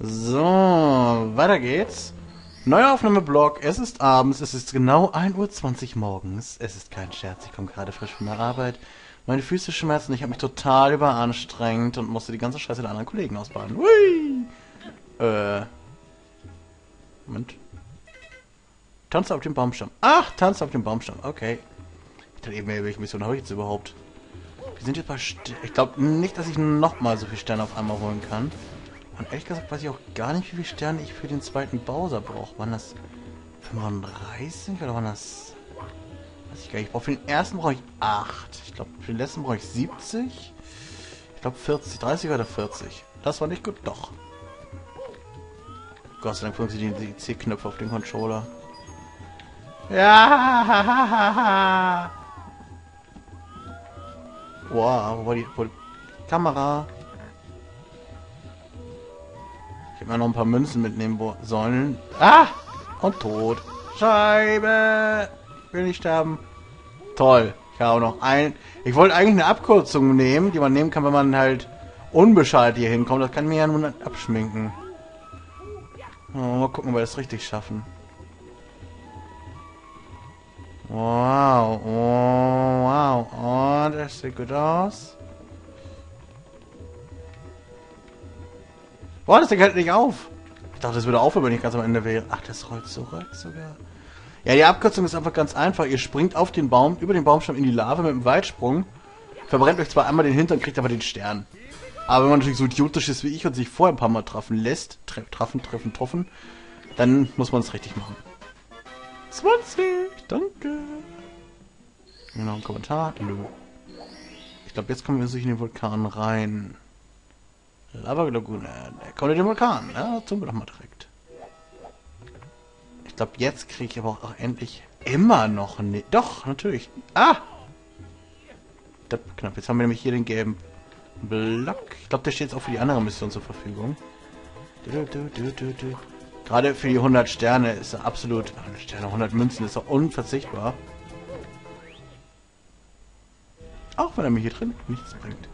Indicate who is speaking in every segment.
Speaker 1: So, weiter geht's. Neuer Aufnahmeblock. Es ist abends, es ist genau 1.20 Uhr morgens. Es ist kein Scherz, ich komme gerade frisch von der Arbeit. Meine Füße schmerzen, ich habe mich total überanstrengt und musste die ganze Scheiße der anderen Kollegen ausbaden. Hui! Äh. Moment. Tanze auf dem Baumstamm. Ach, Tanze auf dem Baumstamm. Okay. Ich dachte eben, welche Mission habe ich jetzt überhaupt? Wir sind jetzt bei... St ich glaube nicht, dass ich nochmal so viele Sterne auf einmal holen kann. Und ehrlich gesagt weiß ich auch gar nicht, wie viele Sterne ich für den zweiten Bowser brauche. Waren das 35 oder waren das... Weiß ich gar nicht. Ich brauche für den ersten brauche ich 8. Ich glaube, für den letzten brauche ich 70. Ich glaube 40. 30 oder 40. Das war nicht gut. Doch. Gott sei Dank funktionieren die C-Knöpfe auf dem Controller. Ja! Wow, wo war die, wo die Kamera? Ich hätte mir noch ein paar Münzen mitnehmen sollen. Ah! Und tot. Scheibe! Will nicht sterben. Toll. Ich habe auch noch ein... Ich wollte eigentlich eine Abkürzung nehmen, die man nehmen kann, wenn man halt unbescheid hier hinkommt. Das kann mir ja nur abschminken. Oh, mal gucken, ob wir das richtig schaffen. Wow, oh, wow. Oh, das sieht gut aus. Boah, das Ding hält nicht auf. Ich dachte, das würde aufhören, wenn ich ganz am Ende wäre. Ach, das rollt zurück sogar. Ja, die Abkürzung ist einfach ganz einfach. Ihr springt auf den Baum, über den Baumstamm in die Lava mit einem Weitsprung. Verbrennt euch zwar einmal den Hintern, kriegt aber den Stern. Aber wenn man natürlich so idiotisch ist wie ich und sich vorher ein paar Mal treffen lässt, tre treffen, treffen, treffen, dann muss man es richtig machen. 20, danke. Noch ein Kommentar? Nö. Ich glaube, jetzt kommen wir sich in den Vulkan rein. Lava Lagune. Der kommt in den Vulkan. Ja, tun wir doch mal direkt. Ich glaube, jetzt kriege ich aber auch, auch endlich immer noch ne Doch, natürlich. Ah! Knapp. Jetzt haben wir nämlich hier den gelben Block. Ich glaube, der steht jetzt auch für die andere Mission zur Verfügung. Du, du, du, Gerade für die 100 Sterne ist er absolut... 100 Sterne, 100 Münzen ist er unverzichtbar. Auch wenn er mir hier drin nichts bringt.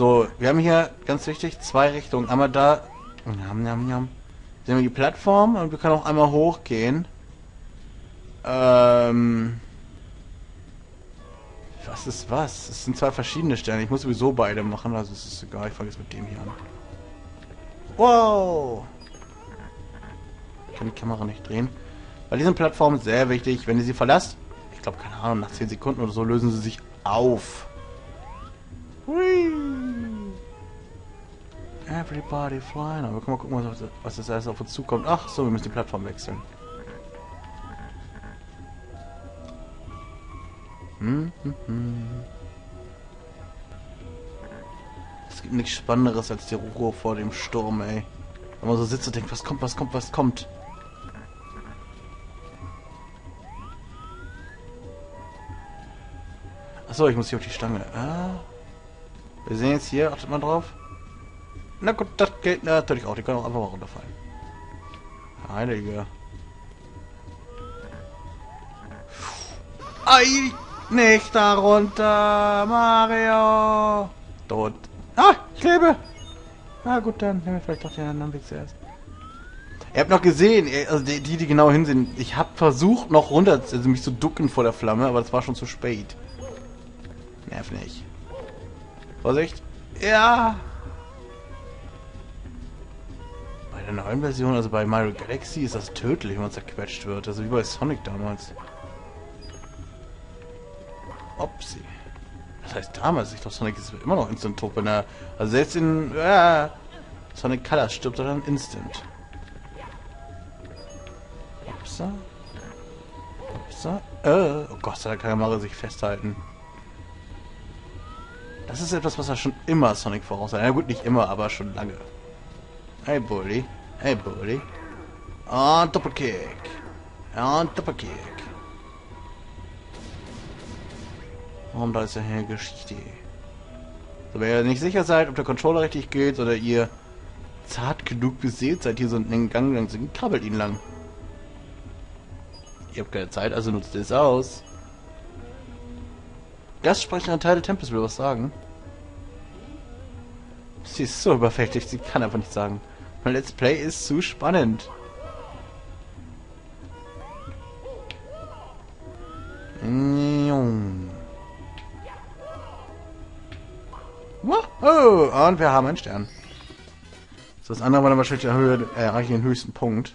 Speaker 1: So, wir haben hier, ganz wichtig, zwei Richtungen. Einmal da... Njam, njam, njam. Sehen wir die Plattform und wir können auch einmal hochgehen. Ähm... Was ist was? Es sind zwei verschiedene Sterne. Ich muss sowieso beide machen, also es ist egal. Ich fange jetzt mit dem hier an. Wow! Ich kann die Kamera nicht drehen. Bei diesen Plattformen sehr wichtig, wenn ihr sie verlasst, ich glaube, keine Ahnung, nach 10 Sekunden oder so lösen sie sich auf. Hui. Everybody flying. Aber guck mal gucken, was, was das alles auf uns zukommt. Ach so, wir müssen die Plattform wechseln. Hm, hm, hm. Es gibt nichts Spannenderes als die Ruhe vor dem Sturm, ey. Wenn man so sitzt und denkt, was kommt, was kommt, was kommt. Achso, ich muss hier auf die Stange. Ah. Wir sehen jetzt hier, achtet mal drauf. Na gut, das geht natürlich auch. Die können auch einfach mal runterfallen. Heilige. Ei! Nicht darunter, Mario! Tot. Ah, ich lebe! Na gut, dann nehmen wir vielleicht doch den anderen Weg zuerst. Ihr habt noch gesehen, also die, die genau hinsehen, ich habe versucht noch runter, also mich zu ducken vor der Flamme, aber das war schon zu spät. Nerv nicht. Vorsicht. Ja! Bei der neuen Version, also bei Mario Galaxy, ist das tödlich, wenn man zerquetscht wird. Also wie bei Sonic damals. Upsi. Das heißt damals, ich glaube Sonic ist immer noch instant tot, wenn er... Also selbst in... Äh, Sonic Colors stirbt er dann instant. Upsa. Upsa. Äh, oh Gott, da kann Mario sich festhalten. Das ist etwas, was er schon immer Sonic voraus hat. Ja gut, nicht immer, aber schon lange. Hey Bully. Hey Bully. Und Doppelkick. Und Doppelkick. Warum da ist ja eine Geschichte? So, wenn ihr nicht sicher seid, ob der Controller richtig geht oder ihr zart genug beseelt seid, hier so einen Gang lang gehen, krabbelt ihn lang. Ihr habt keine Zeit, also nutzt es aus. Gastsprecherin Teil Tempest will was sagen. Sie ist so überfältig, sie kann einfach nicht sagen. Mein Let's Play ist zu spannend. Und wir haben einen Stern. Das andere war dann wahrscheinlich Höhe, äh, erreichen den höchsten Punkt.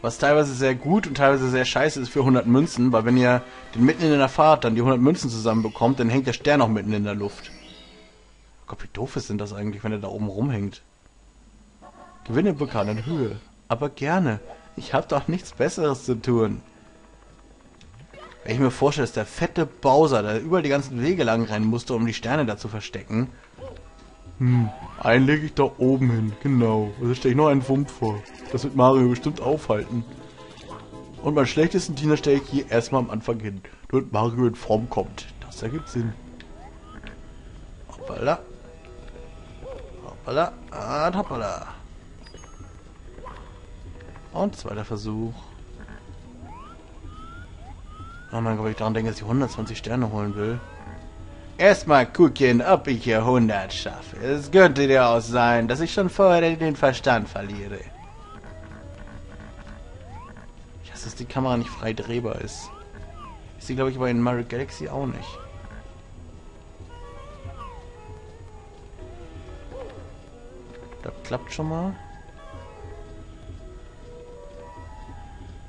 Speaker 1: Was teilweise sehr gut und teilweise sehr scheiße ist für 100 Münzen, weil wenn ihr den mitten in der Fahrt dann die 100 Münzen zusammenbekommt, dann hängt der Stern auch mitten in der Luft. Gott, wie doof ist denn das eigentlich, wenn er da oben rumhängt? Gewinne bekannt in Höhe. Aber gerne. Ich hab doch nichts Besseres zu tun. Wenn ich mir vorstelle, dass der fette Bowser da überall die ganzen Wege lang rennen musste, um die Sterne da zu verstecken. Hm, einen lege ich da oben hin, genau. Also stelle ich noch einen Wump vor. Das wird Mario bestimmt aufhalten. Und meinen schlechtesten Diener stelle ich hier erstmal am Anfang hin, damit Mario in Form kommt. Das ergibt Sinn. Hoppala. Hoppala. Und hoppala. Und zweiter Versuch. Oh mein Gott, ich daran denke, dass ich 120 Sterne holen will. Erstmal gucken, ob ich hier 100 schaffe. Es könnte ja auch sein, dass ich schon vorher den Verstand verliere. Ich hasse, dass die Kamera nicht frei drehbar ist. Ist sie, glaube ich, aber in Mario Galaxy auch nicht. Klappt schon mal.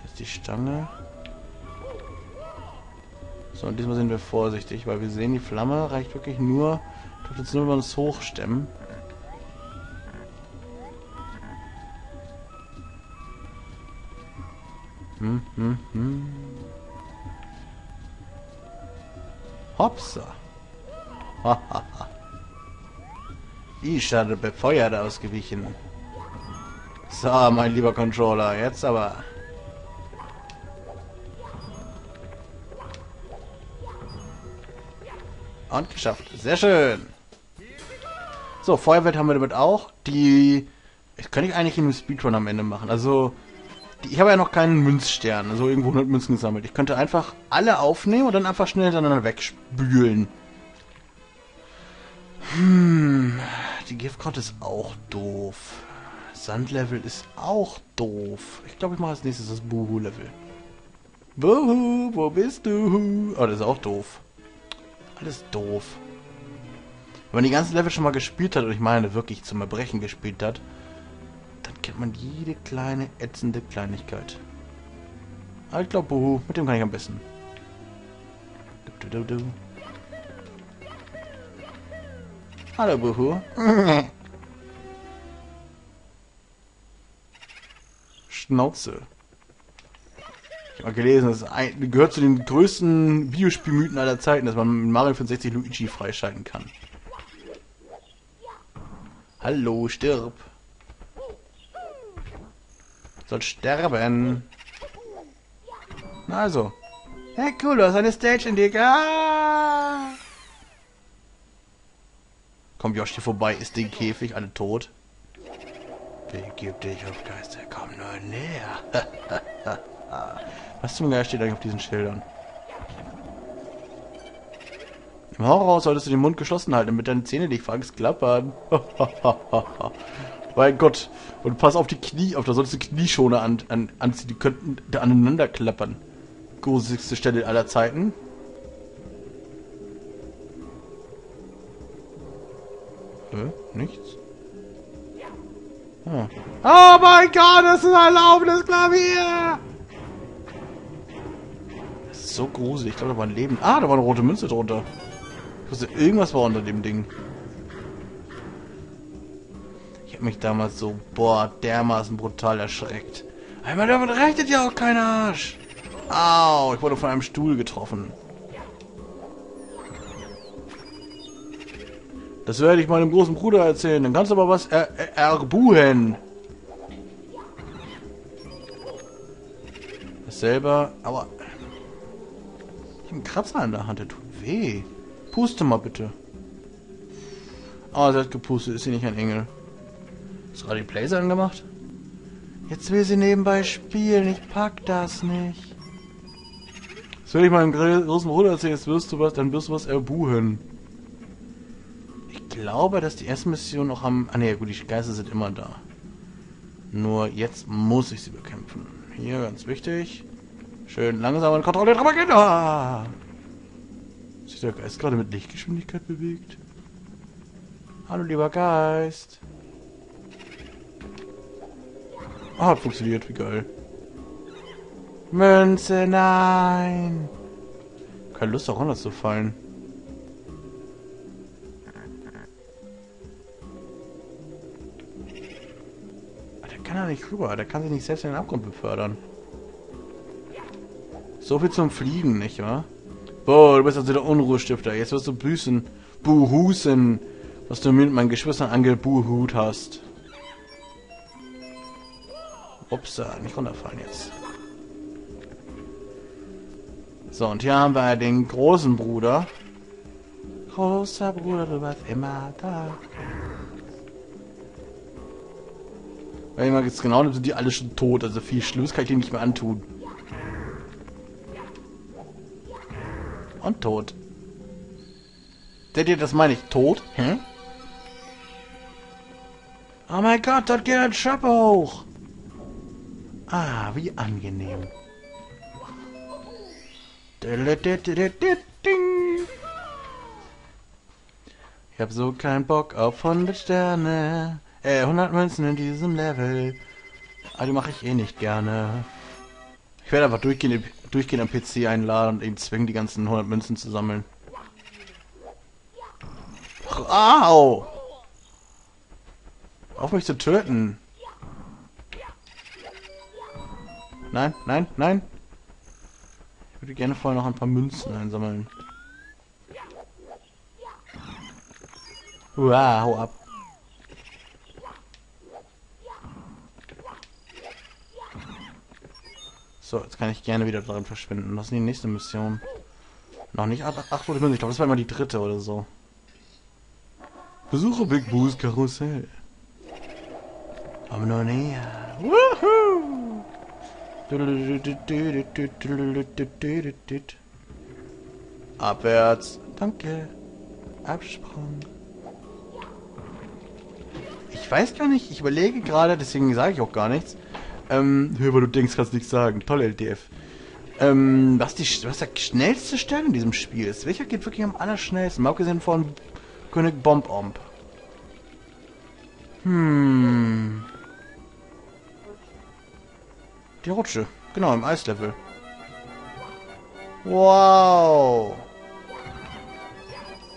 Speaker 1: Ist die Stange. So, und diesmal sind wir vorsichtig, weil wir sehen, die Flamme reicht wirklich nur, tut jetzt nur über uns hochstemmen. Hm, hm, hm. Hopsa. ich hatte befeuert ausgewichen. So, mein lieber Controller, jetzt aber. Und geschafft. Sehr schön. So, Feuerwelt haben wir damit auch. Die das könnte ich eigentlich in einem Speedrun am Ende machen. Also, die, ich habe ja noch keinen Münzstern, also irgendwo 100 Münzen gesammelt. Ich könnte einfach alle aufnehmen und dann einfach schnell hintereinander wegspülen. Hm, die Giftkraut ist auch doof. Sandlevel ist auch doof. Ich glaube, ich mache als nächstes das Buhu-Level. Buhu, wo bist du? Oh, das ist auch doof. Alles doof. Wenn man die ganzen Level schon mal gespielt hat, und ich meine wirklich zum Erbrechen gespielt hat, dann kennt man jede kleine ätzende Kleinigkeit. Aber ich glaube, Buhu, mit dem kann ich am besten. Du, du, du, Hallo, Buhu. Schnauze. Ich habe gelesen, das ein, gehört zu den größten Videospielmythen aller Zeiten, dass man Mario 65 Luigi freischalten kann. Hallo, stirb. Soll sterben. Na also. Hey, cool, du hast eine Stage in dir. Ah! Kommt Yoshi vorbei, ist den Käfig, alle tot. Begib dich auf Geister, komm nur näher. Was zum Geier steht eigentlich auf diesen Schildern? Im Horrorhaus solltest du den Mund geschlossen halten, damit deine Zähne dich fragst klappern. mein Gott. Und pass auf die Knie auf, da solltest du Knieschoner an, an, anziehen, die könnten da aneinander klappern. Gruseligste Stelle aller Zeiten. Hä? Nichts? Ah. Oh mein Gott, das ist ein laufendes Klavier! so gruselig. Ich glaube, da war ein Leben. Ah, da war eine rote Münze drunter. Ich wusste, irgendwas war unter dem Ding. Ich habe mich damals so, boah, dermaßen brutal erschreckt. Einmal damit rechnet ja auch kein Arsch. Au, ich wurde von einem Stuhl getroffen. Das werde ich meinem großen Bruder erzählen. Dann kannst du aber was er er erbuhen. Das selber, aber ich habe einen Kratzer in der Hand, der tut weh. Puste mal bitte. Oh, sie hat gepustet, ist sie nicht ein Engel. Du gerade die Blazer angemacht? Jetzt will sie nebenbei spielen, ich pack das nicht. Das will ich meinem großen Bruder erzählen, jetzt wirst du was, dann wirst du was erbuhen. Ich glaube, dass die erste Mission noch am... Ah ne, gut, die Geister sind immer da. Nur jetzt muss ich sie bekämpfen. Hier, ganz wichtig. Schön langsam und kontrolliert drüber gehen. Ah! Sich der Geist gerade mit Lichtgeschwindigkeit bewegt? Hallo, lieber Geist. Ah, hat funktioniert, wie geil. Münze, nein! Keine Lust, auch runterzufallen. Der kann nicht rüber. Der kann sich nicht selbst in den Abgrund befördern. So viel zum Fliegen, nicht wahr? Boah, du bist also der Unruhestifter. Jetzt wirst du büßen. Buhusen. Was du mit meinen Geschwistern angebuhut hast. Ups, nicht runterfallen jetzt. So, und hier haben wir den großen Bruder. Großer Bruder, du warst immer da. Wenn mal jetzt genau nimmt, sind die alle schon tot. Also viel Schluss kann ich dir nicht mehr antun. Und tot. Seht ihr, das meine ich. Tot? Hm? Oh mein Gott, dort geht ein Treppe hoch. Ah, wie angenehm. Ich habe so keinen Bock auf 100 Sterne. Äh, 100 Münzen in diesem Level. Aber die mache ich eh nicht gerne. Ich werde einfach durchgehend, durchgehend am PC einladen und ihn zwingen, die ganzen 100 Münzen zu sammeln. Au! Auf mich zu töten. Nein, nein, nein. Ich würde gerne vorher noch ein paar Münzen einsammeln. Uah, hau ab. So, jetzt kann ich gerne wieder darin verschwinden. Was ist die nächste Mission? Noch nicht 800 Münzen. Ich glaube, das war immer die dritte oder so. Besuche Big Boos Karussell. Komm nur näher. Woohoo! Abwärts. Danke. Absprung. Ich weiß gar nicht, ich überlege gerade, deswegen sage ich auch gar nichts. Ähm, hör, weil du denkst, kannst nichts sagen. Toll, LDF. Ähm, was, die, was der schnellste Stern in diesem Spiel ist. Welcher geht wirklich am allerschnellsten? Mal abgesehen von König Bomb-Omb. Hm. Die Rutsche. Genau, im Eislevel. Wow.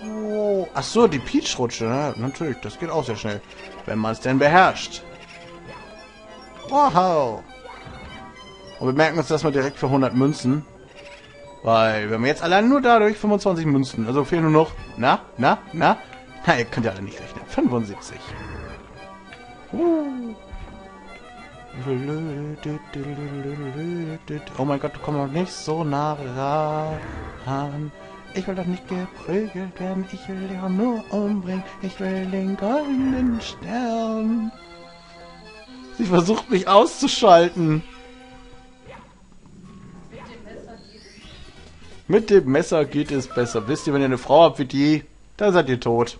Speaker 1: wow. Ach so, die Peach-Rutsche. Ne? Natürlich, das geht auch sehr schnell. Wenn man es denn beherrscht. Wow. Und wir merken uns das mal direkt für 100 Münzen. Weil wir haben jetzt allein nur dadurch 25 Münzen. Also fehlen nur noch... Na, na, na? Na, ihr könnt ja alle nicht rechnen. 75. Uh. Oh mein Gott, du kommst noch nicht so nah ran. Ich will doch nicht geprügelt werden. Ich will dich nur umbringen. Ich will den goldenen Stern. Sie versucht mich auszuschalten. Mit dem Messer geht es besser. Wisst ihr, wenn ihr eine Frau habt wie die, dann seid ihr tot.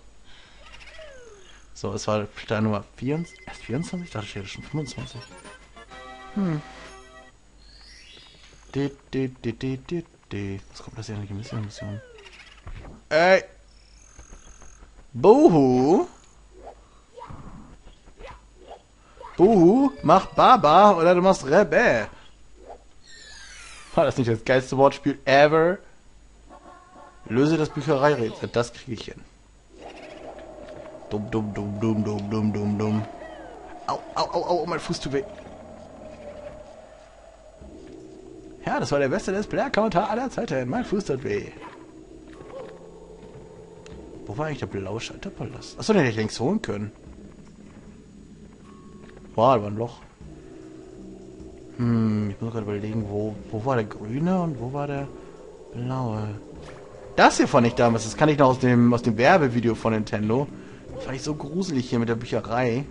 Speaker 1: So, es war Stein Nummer 24. Erst 24? Ich dachte, ich hätte schon 25. Hm. De, de, de, de, de, de. Was kommt das hier eigentlich Mission? Mission? Ey! Buhu! Buhu, mach Baba oder du machst Rebbe. War das nicht das geilste Wortspiel ever? Löse das Büchereirätsel, das kriege ich hin. Dumm, dumm, dumm, dumm, dumm, dumm, dumm, dumm. Au, au, au, au, mein Fuß tut weh. Ja, das war der beste Let's Player-Kommentar aller Zeiten. Mein Fuß tut weh. Wo war eigentlich der blaue Schalterpalast? Achso, den hätte ich längst holen können. Da war ein Loch. Hm, ich muss gerade überlegen, wo, wo war der grüne und wo war der blaue? Das hier fand ich damals, das kann ich noch aus dem, aus dem Werbevideo von Nintendo. Das fand ich so gruselig hier mit der Bücherei.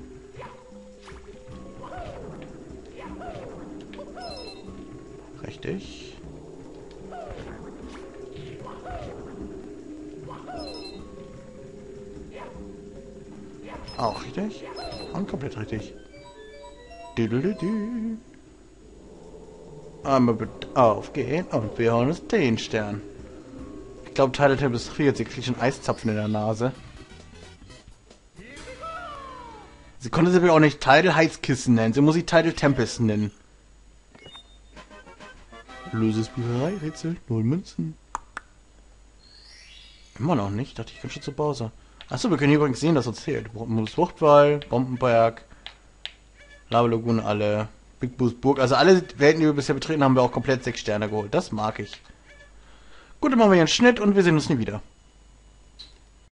Speaker 1: Richtig. Auch richtig. Und komplett richtig. Einmal aufgehen und wir holen uns den Stern. Ich glaube, Teile Tempel friert. Sie kriegt schon Eiszapfen in der Nase. Sie konnte sie auch nicht Tidal Heizkissen nennen. Sie muss sie Tidal Tempest nennen. Löse Spielerei, Rätsel, null Münzen. Immer noch nicht. Dachte ich, kann schon zu Bowser. Achso, wir können übrigens sehen, dass uns zählt. Fruchtwall, Bombenberg, Lava Lagoon alle. Big Boost Burg. Also alle Welten, die wir bisher betreten haben, wir auch komplett sechs Sterne geholt. Das mag ich. Gut, dann machen wir hier einen Schnitt und wir sehen uns nie wieder.